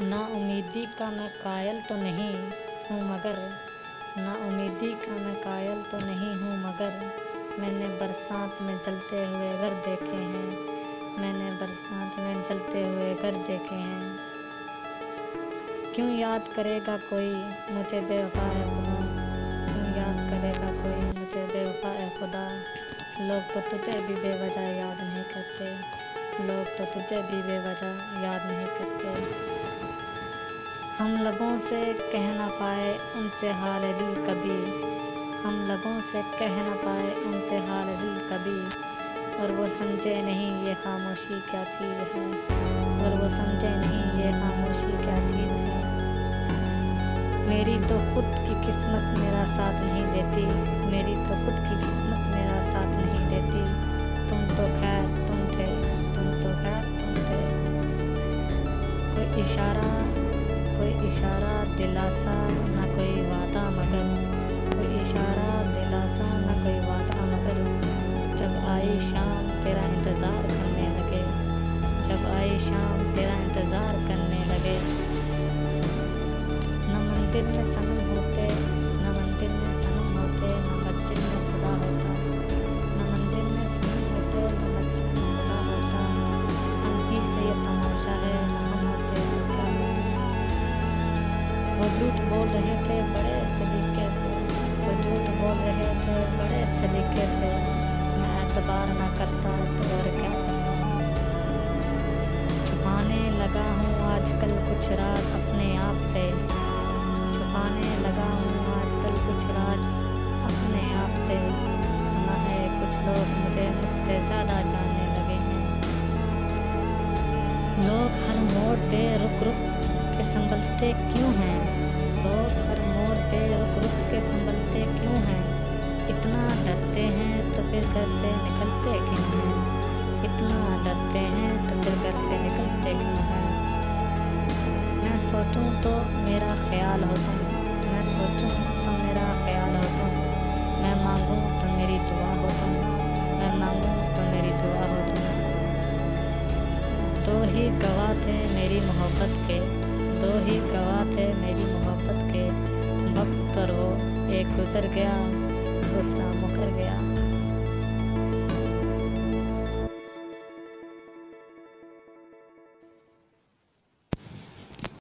ना उम्मीदी का मैं कायल तो नहीं हूँ मगर, ना उम्मीदी का मैं कायल तो नहीं हूँ मगर, मैंने बरसात में जलते हुए घर देखे हैं, मैंने बरसात में जलते हुए घर देखे हैं। क्यों याद करेगा कोई मुझे बेवफा है खुदा? क्यों याद करेगा कोई मुझे बेवफा है खुदा? लोग तो तुझे भी बेवजह याद नहीं करते, लोग तो तुझे भी बेवजह याद नहीं हम लबों से कह ना पाए उनसे हाल दिल कभी। हम लबों से कह ना पाए उनसे हाल दिल कभी। और वो समझे नहीं ये खामोशी क्या चीज़ है। और वो समझे नहीं ये खामोशी क्या चीज़ है। मेरी तो खुद की किस्मत मेरा साथ नहीं देती। मेरी तो खुद की किस्मत मेरा साथ नहीं देती। तुम तो खैर तुम थे, तुम तो खैर तुम थे। कोई इशारा इशारा दिलासा, न कोई वादा मगर। कोई इशारा दिलासा, न कोई वादा मगर। जब आई शाम, तेरा इंतज़ार करने लगे। जब आई शाम, तेरा इंतज़ार करने लगे। न मंदिर में झूठ बोल रहे थे, बड़े तरीके से वो झूठ बोल रहे थे, बड़े तरीके से मैं एतबार ना करता तो और क्या छुपाने लगा हूँ आजकल कुछ राज अपने आप से। छुपाने लगा हूँ आजकल कुछ राज अपने आप से। सुना है कुछ लोग मुझे मुझसे ज़्यादा जानने लगे हैं। लोग हर मोड़ पे रुक रुक के संभलते क्यों हैं? हैं इतना डरते हैं तो फिर घर से निकलते क्यों हैं? मैं सोचूं तो मेरा ख्याल हो। तुम मैं सोचूं तो मेरा ख्याल हो। तुम मैं मांगूं तो मेरी दुआ हो। तुम मैं मांगूं तो मेरी दुआ हो। तुम दो ही गवाह थे मेरी मोहब्बत के। दो ही गवाह थे मेरी मोहब्बत के। वक्त पर वो एक गुजर गया, दूसरा मुकर गया।